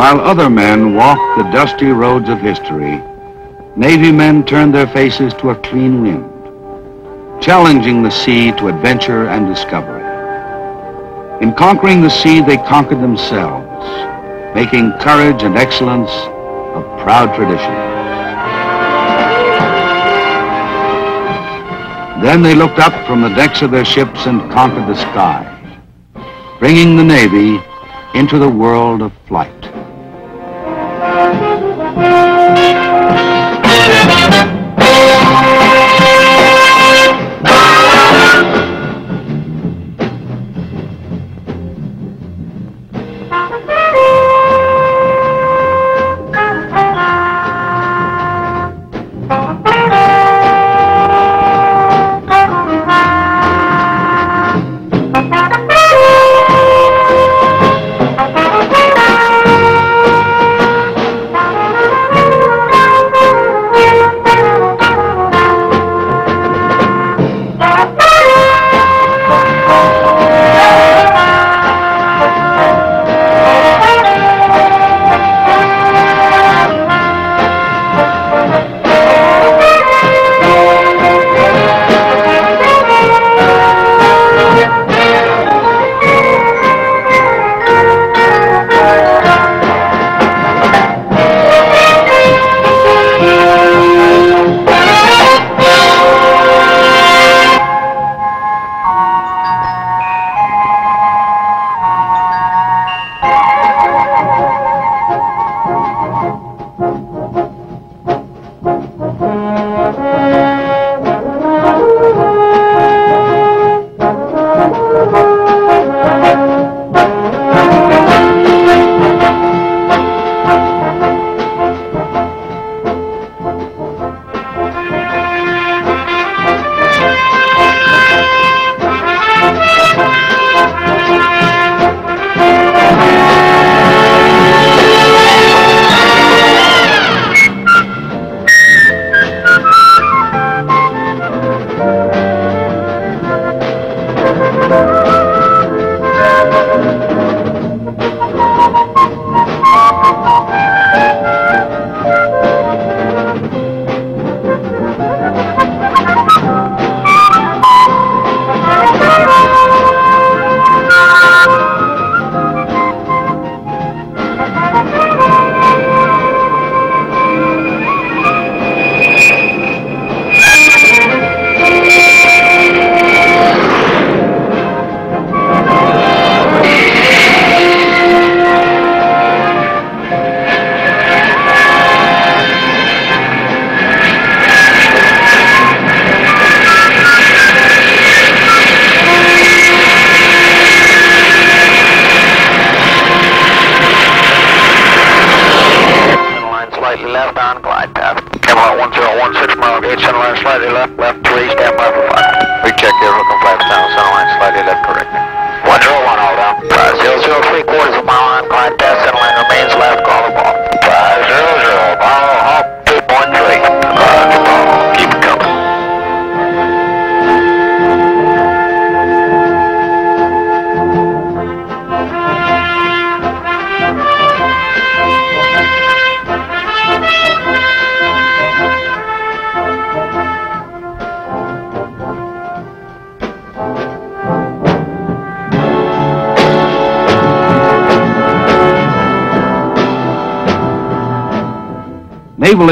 While other men walked the dusty roads of history, Navy men turned their faces to a clean wind, challenging the sea to adventure and discovery. In conquering the sea, they conquered themselves, making courage and excellence a proud tradition. Then they looked up from the decks of their ships and conquered the sky, bringing the Navy into the world of flight.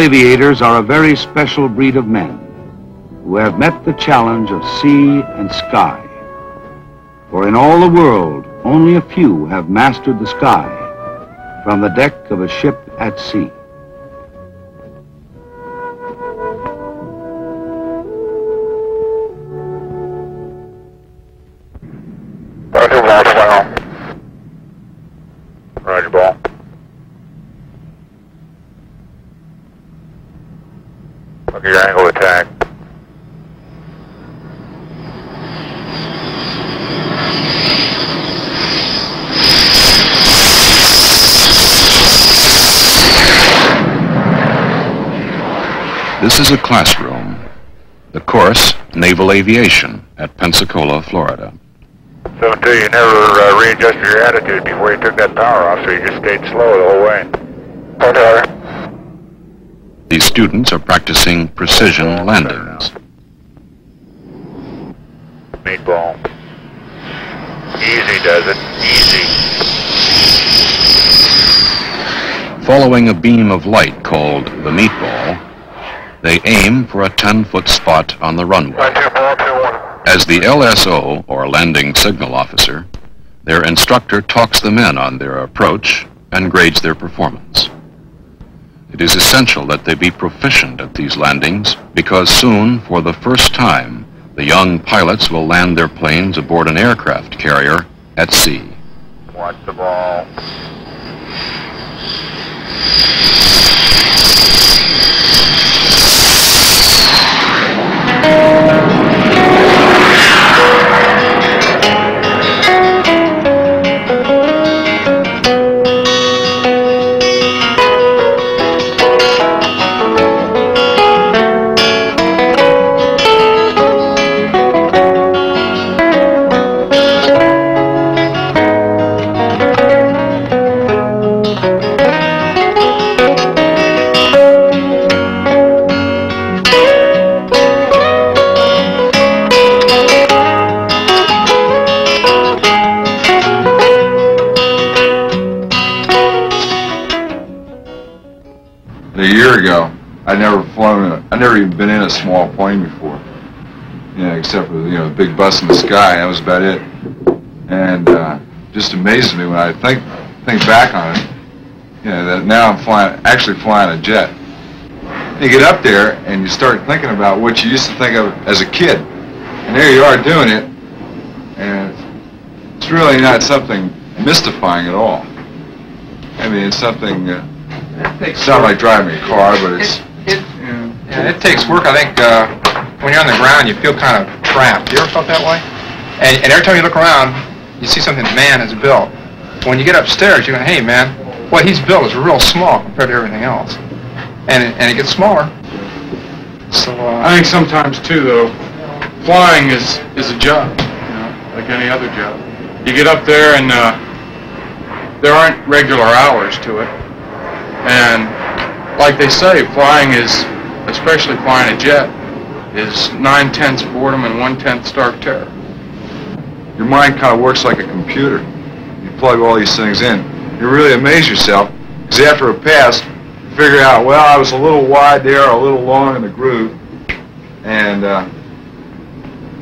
Aviators are a very special breed of men who have met the challenge of sea and sky. For in all the world, only a few have mastered the sky from the deck of a ship at sea. Roger, ball. Look at your angle of attack. This is a classroom. The course, Naval Aviation, at Pensacola, Florida. So until you never uh, readjusted your attitude before you took that power off, so you just stayed slow the whole way. Okay. These students are practicing precision landings. Meatball. Easy does it. Easy. Following a beam of light called the meatball, they aim for a 10-foot spot on the runway. One, two, ball, two, one. As the LSO, or landing signal officer, their instructor talks them in on their approach and grades their performance. It is essential that they be proficient at these landings because soon, for the first time, the young pilots will land their planes aboard an aircraft carrier at sea. Watch the ball. A small plane before. Know, except for, you know, the big bus in the sky, that was about it. And, uh, just amazes me when I think, think back on it, you know, that now I'm flying, actually flying a jet. You get up there and you start thinking about what you used to think of as a kid. And there you are doing it, and it's, really not something mystifying at all. I mean, it's something, uh, it's not like driving a car, but it's, It, it, yeah, it takes work. I think uh, when you're on the ground, you feel kind of trapped. You ever felt that way? And, and every time you look around, you see something man has built. When you get upstairs, you're going, hey man, what he's built is real small compared to everything else. And it, and it gets smaller. So uh, I think sometimes too, though, flying is is a job, you know, like any other job. You get up there and uh, there aren't regular hours to it, and like they say, flying is, especially flying a jet, is nine tenths boredom and one tenth stark terror. your mind kind of works like a computer. You plug all these things in. You really amaze yourself, because after a pass, you figure out, well, I was a little wide there, a little long in the groove, and uh,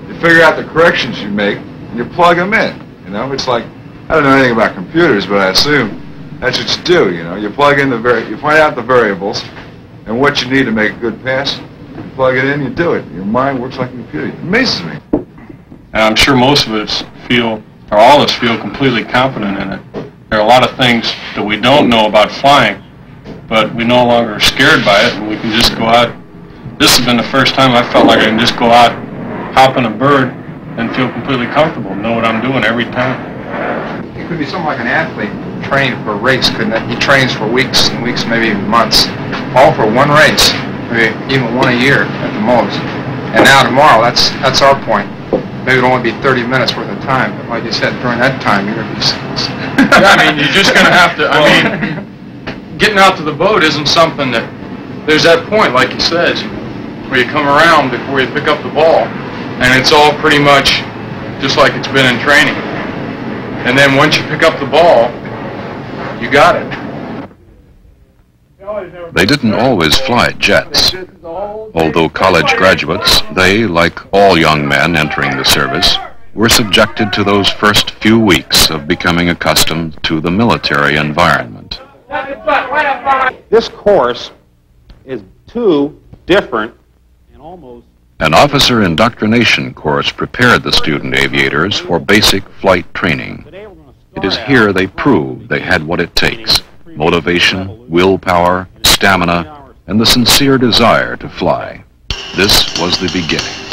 you figure out the corrections you make, and you plug them in. You know, it's like, I don't know anything about computers, but I assume that's what you do, you know. You plug in the, you find out the variables, and what you need to make a good pass, you plug it in, you do it. Your mind works like a computer. It amazes me. And I'm sure most of us feel, or all of us feel completely confident in it. There are a lot of things that we don't know about flying, but we no longer are scared by it, and we can just go out. This has been the first time I felt like I can just go out, hop in a bird, and feel completely comfortable, know what I'm doing every time. it could be something like an athlete trained for a race, couldn't it? He trains for weeks and weeks, maybe even months, all for one race, maybe even one a year at the most. And now tomorrow, that's that's our point. Maybe it'll only be 30 minutes worth of time, but like you said, during that time, you're gonna be. Yeah, I mean, you're just gonna have to, I mean, getting out to the boat isn't something that, there's that point, like you said, where you come around before you pick up the ball, and it's all pretty much just like it's been in training. And then once you pick up the ball, you got it. They didn't always fly jets. Although college graduates, they, like all young men entering the service, were subjected to those first few weeks of becoming accustomed to the military environment. This course is too different and almost An officer indoctrination course prepared the student aviators for basic flight training. It is here they proved they had what it takes motivation, willpower, stamina, and the sincere desire to fly. This was the beginning.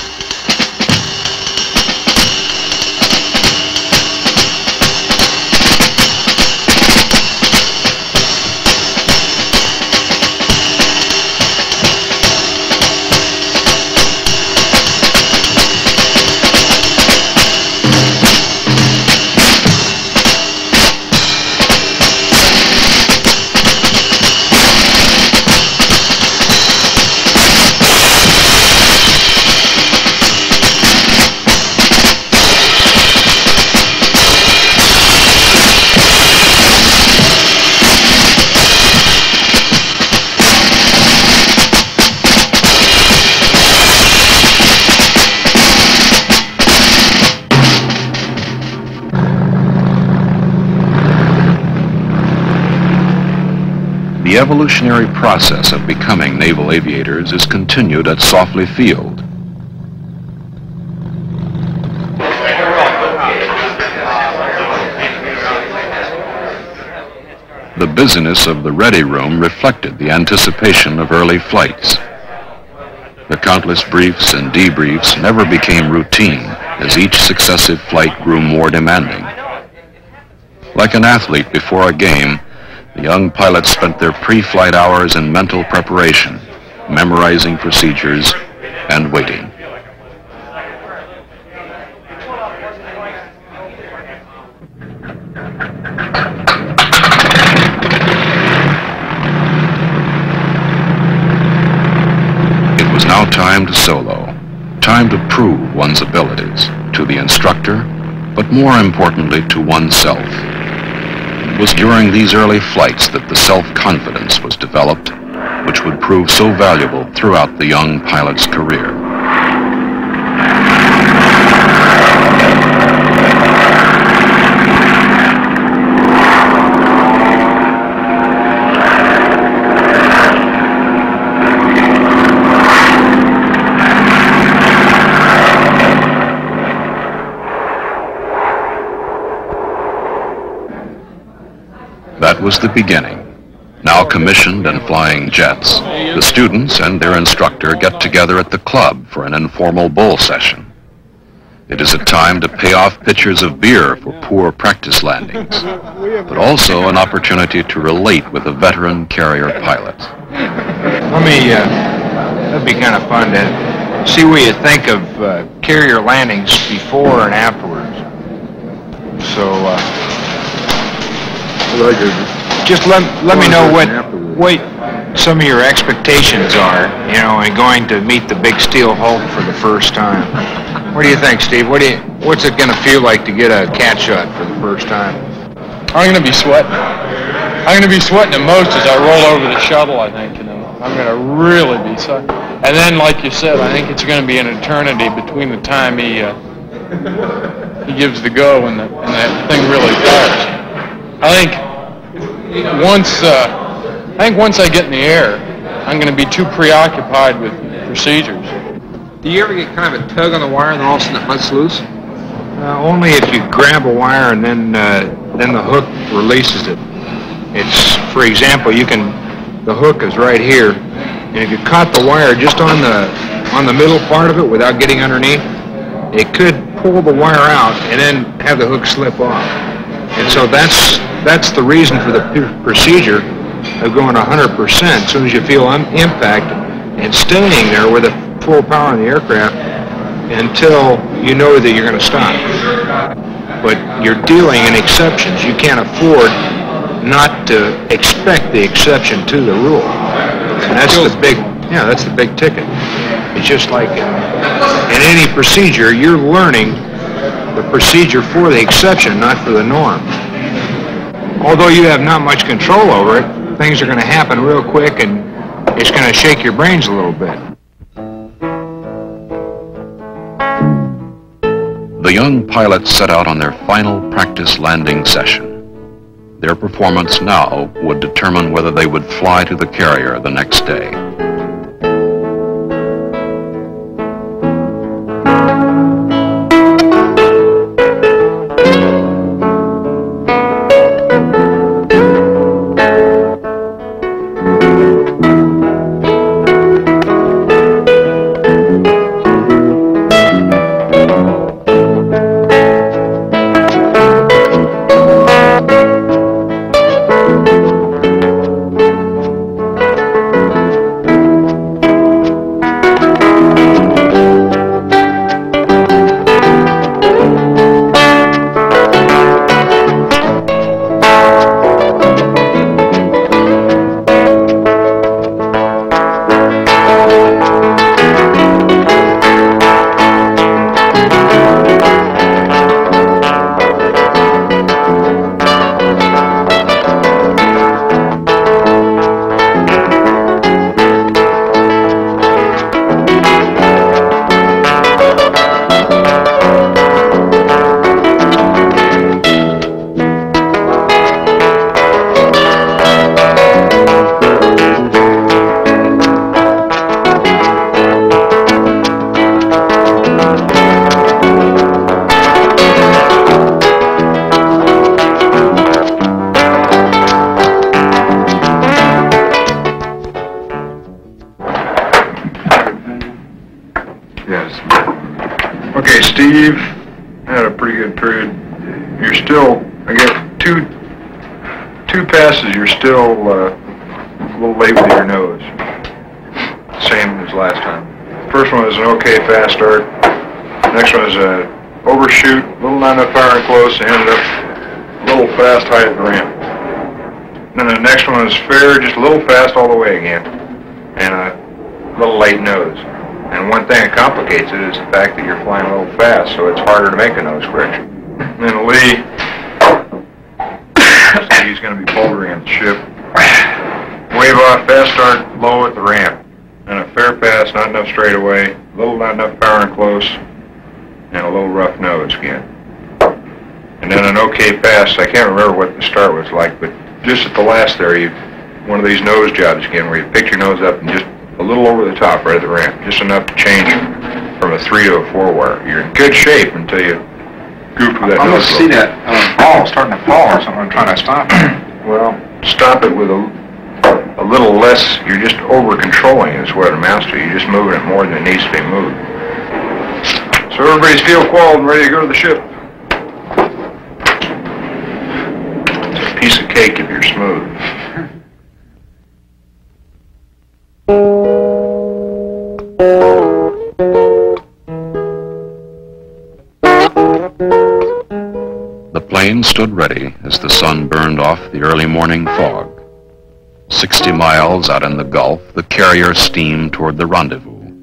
Evolutionary process of becoming naval aviators is continued at Saufley Field. The busyness of the ready room reflected the anticipation of early flights. The countless briefs and debriefs never became routine as each successive flight grew more demanding. Like an athlete before a game, the young pilots spent their pre-flight hours in mental preparation, memorizing procedures and waiting. It was now time to solo, time to prove one's abilities to the instructor, but more importantly to oneself. It was during these early flights that the self-confidence was developed, which would prove so valuable throughout the young pilot's career. That was the beginning. Now commissioned and flying jets, the students and their instructor get together at the club for an informal bowl session. It is a time to pay off pitchers of beer for poor practice landings, but also an opportunity to relate with a veteran carrier pilot. Let me, uh, that'd be kind of fun to see what you think of uh, carrier landings before and afterwards. So, uh, just let, let me know what, what some of your expectations are, you know, and going to meet the big steel Hulk for the first time. What do you think, Steve? What do you, what's it gonna feel like to get a cat shot for the first time? I'm going to be sweating. I'm going to be sweating the most as I roll over the shuttle, I think, you know. I'm going to really be sweating. And then, like you said, I think it's going to be an eternity between the time he, uh, he gives the go and, the, and that thing really fires. I think once, uh, I think once I get in the air, I'm going to be too preoccupied with procedures. Do you ever get kind of a tug on the wire and then all of a sudden it lets loose? Uh, only if you grab a wire and then, uh, then the hook releases it. It's, for example, you can, the hook is right here, and if you caught the wire just on the, on the middle part of it without getting underneath, it could pull the wire out and then have the hook slip off. And so that's, that's the reason for the procedure of going 100% as soon as you feel un- impact and staying there with a full power in the aircraft until you know that you're going to stop. But you're dealing in exceptions. You can't afford not to expect the exception to the rule. And that's the big, yeah, that's the big ticket. It's just like in any procedure, you're learning the procedure for the exception, not for the norm. Although you have not much control over it, things are going to happen real quick and it's going to shake your brains a little bit. The young pilots set out on their final practice landing session. Their performance now would determine whether they would fly to the carrier the next day. Late with your nose. Same as last time. First one was an okay fast start. Next one was a overshoot, little not enough fire and close, and ended up a little fast high at the ramp. Then the next one was fair, just a little fast all the way again, and a little late nose. And one thing that complicates it is the fact that you're flying a little fast, so it's harder to make a nose correction. And then Lee, he's going to be boltering the ship. Wave off, fast start, low at the ramp. And a fair pass, not enough straightaway, a little not enough power and close, and a little rough nose again. And then an okay pass, I can't remember what the start was like, but just at the last there, you, one of these nose jobs again, where you pick your nose up and just a little over the top right at the ramp, just enough to change from a three to a four wire. You're in good shape until you goof with that I'm nose. must see a little. that uh, ball starting to fall or something. I'm trying to stop it. Well, stop it with a, a little less, you're just over controlling is what it amounts to. You're just moving it more than it needs to be moved. So everybody's steel qualled and ready to go to the ship. Piece of cake if you're smooth. The plane stood ready as the sun burned off the early morning fog. Sixty miles out in the Gulf, the carrier steamed toward the rendezvous.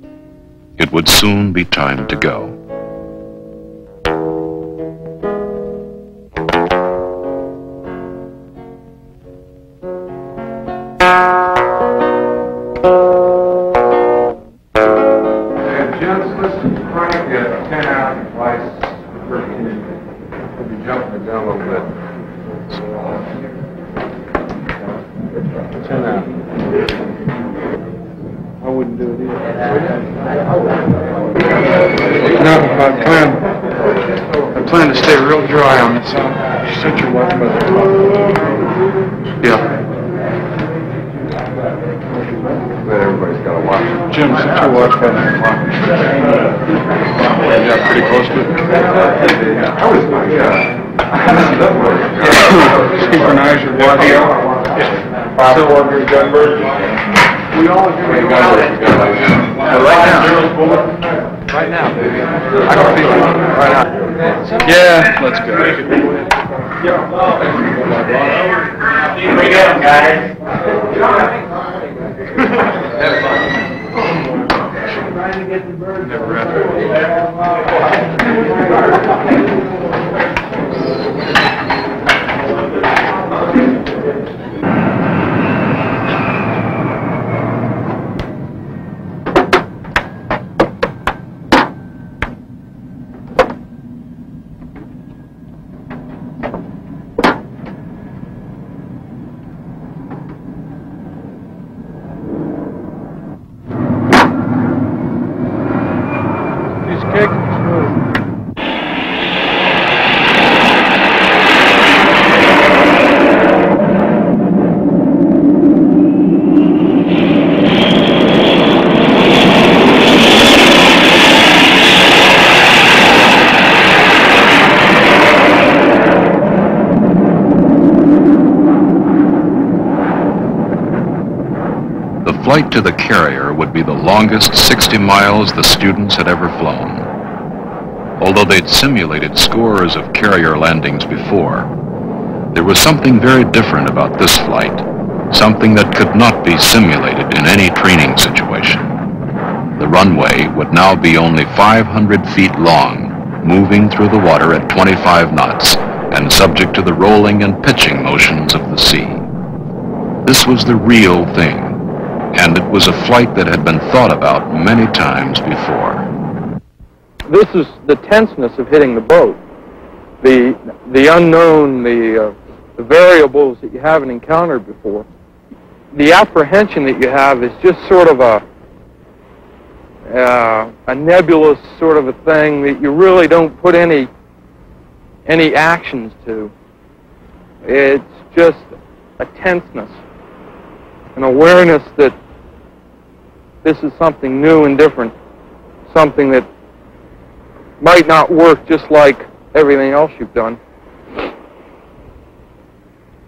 It would soon be time to go. Gents, listen, trying to get 10 out and twice 13. We'll be jumping it down a little bit. 10 out. I wouldn't do it either. No, I plan, I plan to stay real dry on this. Set your watch by the clock. Yeah. But everybody's got a watch. Jim, set your watch by the clock. Yeah, pretty close to it. I was, yeah. Synchronize your watch. Five quarters, Gunbird. We all agree. Right now. Right now, baby. I don't feel it. Right now. Yeah, let's go. Here we go, guys. Never Piece flight to the carrier would be the longest 60 miles the students had ever flown. Although they'd simulated scores of carrier landings before, there was something very different about this flight, something that could not be simulated in any training situation. The runway would now be only 500 feet long, moving through the water at 25 knots and subject to the rolling and pitching motions of the sea. This was the real thing, and it was a flight that had been thought about many times before. this is the tenseness of hitting the boat. The the unknown, the uh, the variables that you haven't encountered before. The apprehension that you have is just sort of a uh, a nebulous sort of a thing that you really don't put any any actions to. It's just a tenseness, an awareness that this is something new and different, something that might not work just like everything else you've done.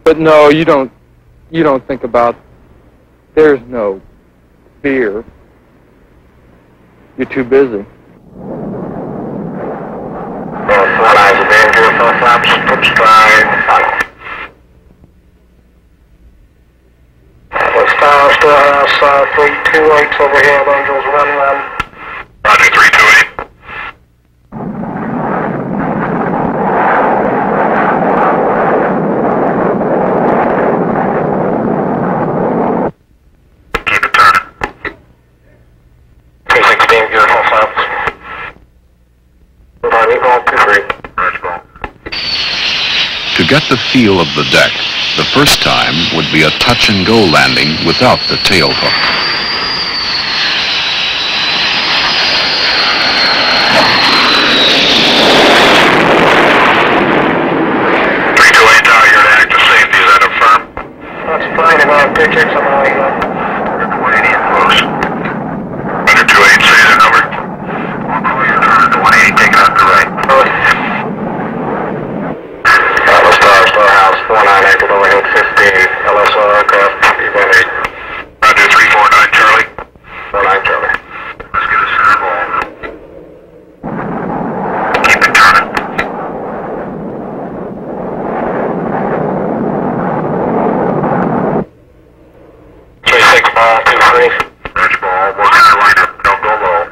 but no, you don't. You don't think about. There's no fear. You're too busy. Tower, Storehouse, 328 over here, Angels 1 1. Roger, 328. Keep it turning. 316, gear, full flaps. Body, all 23. Roger, ball. To get the feel of the deck, the first time would be a touch and go landing without the tail hook. Three two eight Tower, you're at active safety, is that a firm? That's fine, if I have pictures, I'm gonna let you know. Under two eighty and close. Under two eight, say the number. The one eighty, take it out to right. Atlas Tower, Storehouse, 49 active overhead 15, LSR aircraft, event 8. Roger, three four nine Charlie. 49 Charlie. Let's get a center ball. Keep it turning. Three six ball, two three. Roger, ball, working your lineup, don't go low.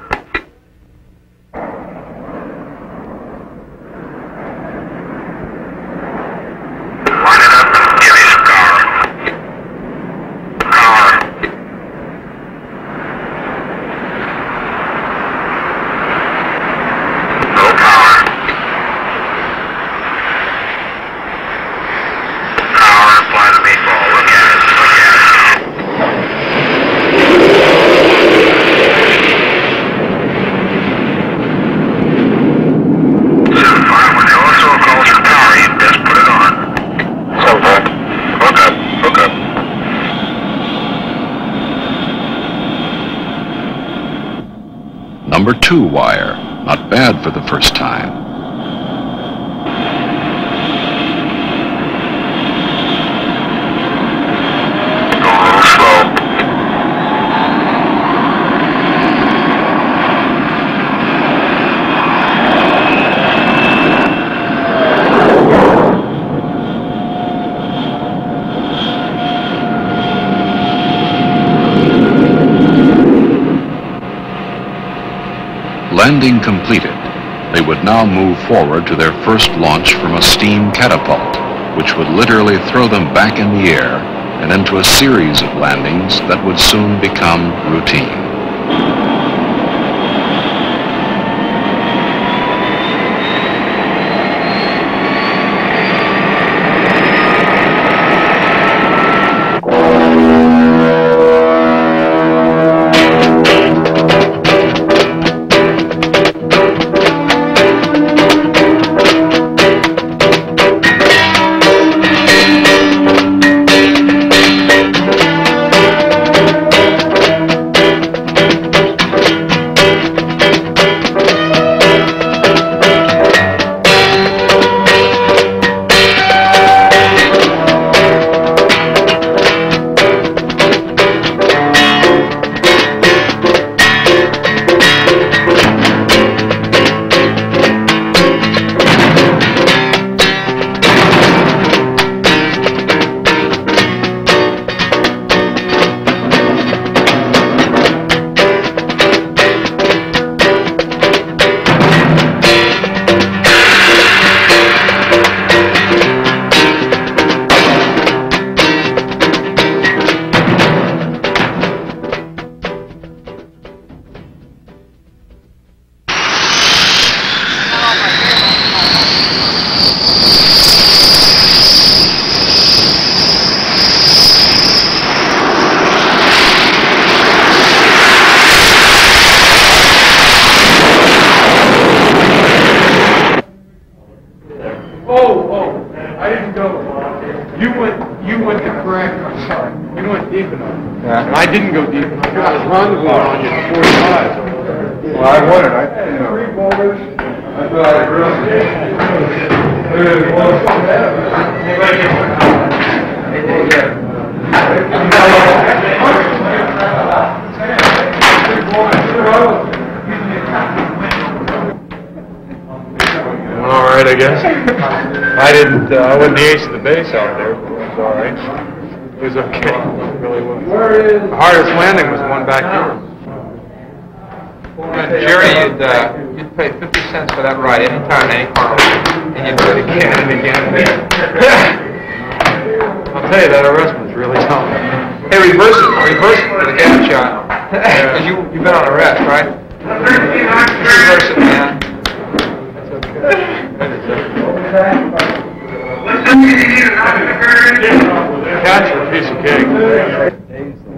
Line it up and give me some power. Power. No power. Power, apply the meatball. Look at it, look at it. Seven five, when the LSO calls for power, you just put it on. Seven five. Hook up, hook up. Number two wire, not bad for the first time. Landing completed, they would now move forward to their first launch from a steam catapult, which would literally throw them back in the air and into a series of landings that would soon become routine. All right, I guess. I didn't. Uh, I wasn't the ace of the base out there, but it was all right. It was okay. It really was. The hardest landing was one back here. Jerry, uh, you'd pay 50 cents for that ride anytime, any car, and you'd do it again and again and again. I'll tell you, that arrestment's really tough. Hey, reverse it, reverse it for the cat shot. Because you, you've been on arrest, right? Reverse it, man. Catch a piece of cake.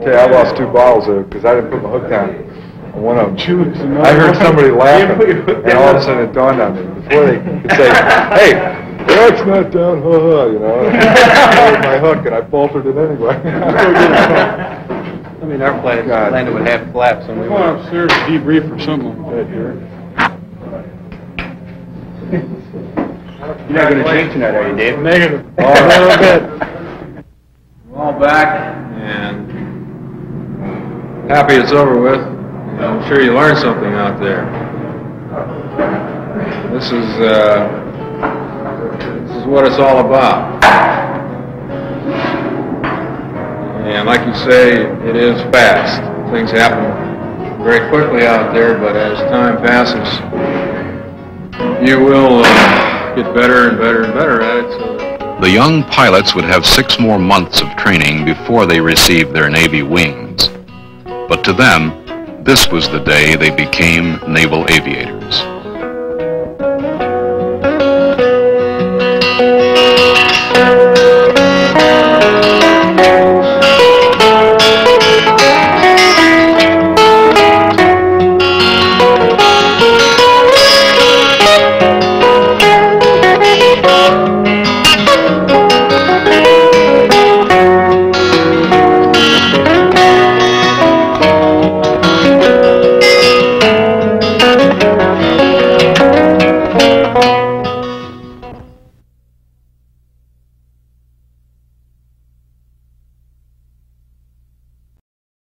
Okay, I lost two bottles there because I didn't put my hook down on one of them. I heard somebody laughing, and all of a sudden it dawned on me. Before they could say, "Hey, the hook's not down," ha ha, you know. I had my hook and I faltered it anyway. I mean, our plane God. landed with half flaps and we Come on were... upstairs, debrief or something like that here. You're not gonna change tonight, are you, Dave? Negative. Oh, a little bit. We're all back and happy it's over with. I'm sure you learned something out there. This is, uh, this is what it's all about. And like you say, it is fast. Things happen very quickly out there, but as time passes, you will uh, get better and better and better at it. So The young pilots would have six more months of training before they received their Navy wings. But to them, this was the day they became naval aviators.